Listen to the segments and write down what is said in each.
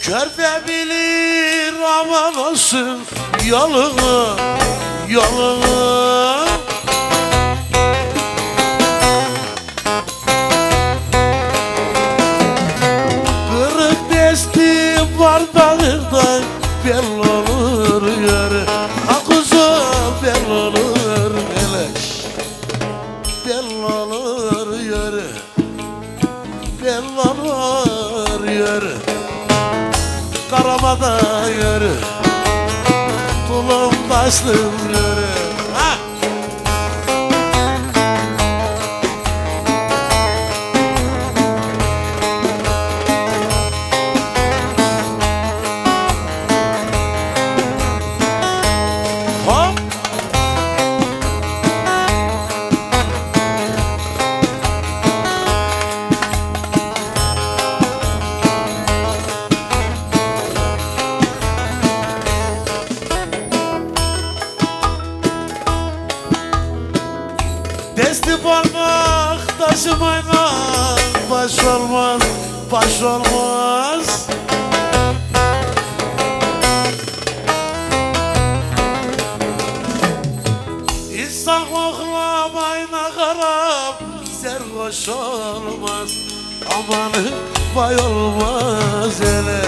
Körpe bilir aman olsun yolunu yolunu. Kırık desti var dağında bel Olur yürü Bel olur yürü Karamada yürü Tulum başlım yürü parmak taşımayla baş olmaz, baş olmaz. İnsan koklamayla karab serhoş olmaz. Amanı vay olmaz hele.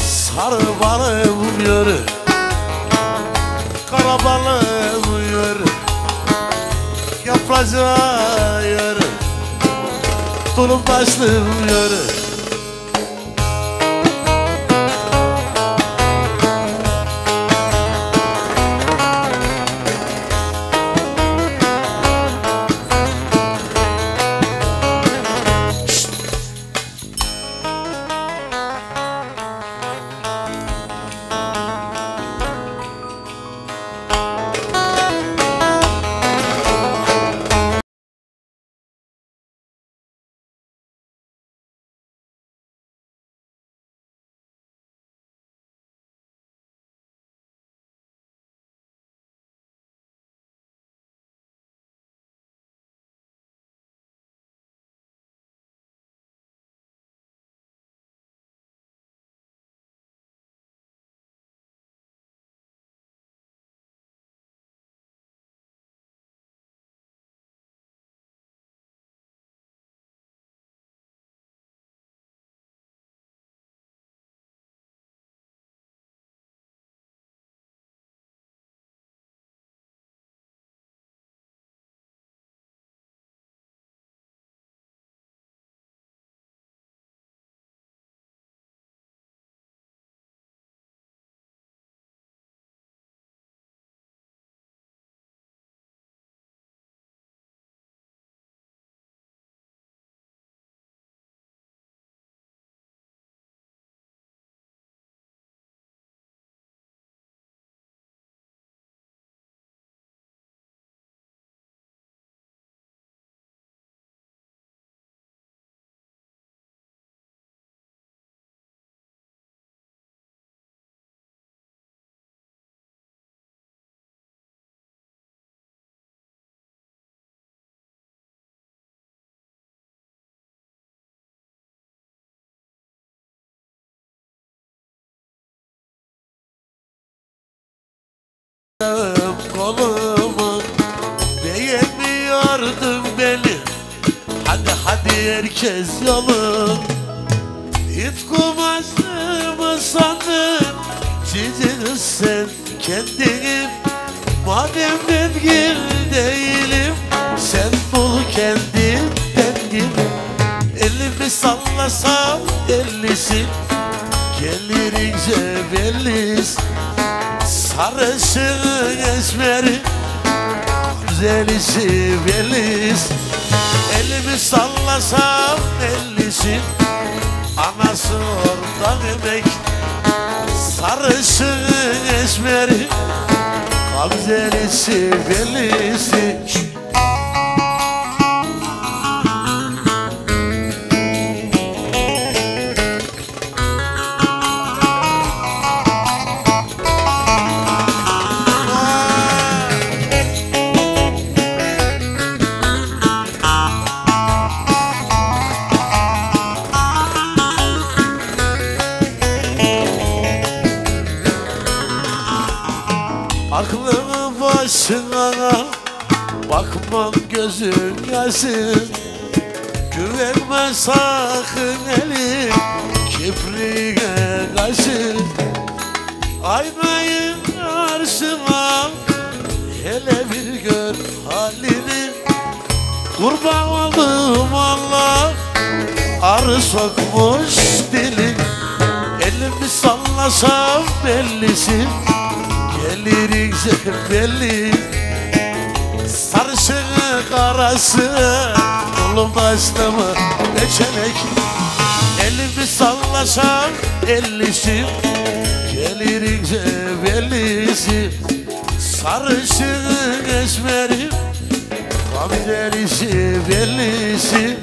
Sarı balım yürü, kara balım yürü. Yapracağı yürü Tulum başlım Kolumu beğenmiyordun beni. Hadi hadi herkes yolun. İt kumaşlı mı sandın. Çizdin sen kendini Madem ben gir değilim Sen bul kendinden gibi Elimi sallasam ellisi Gelirince bellis Sarışın esmeri Güzelisi beliz Elimi sallasam ellisi Anası orada demek Sarışın esmeri Gamzelisi belisi Aklını başına Bakmam gözün yaşın Güvenme sakın elin Kipriğe kaşı Aynayı karşıma Hele bir gör halini. Kurban oldum Allah Arı sokmuş dilin Elimi sallasam bellisin Gelirin belli. Sarışını karası Dolu başlama Geçenek Elimi sallasam ellisin Gelirin bellisi. Sarışını esmerim Tam delisi bellisi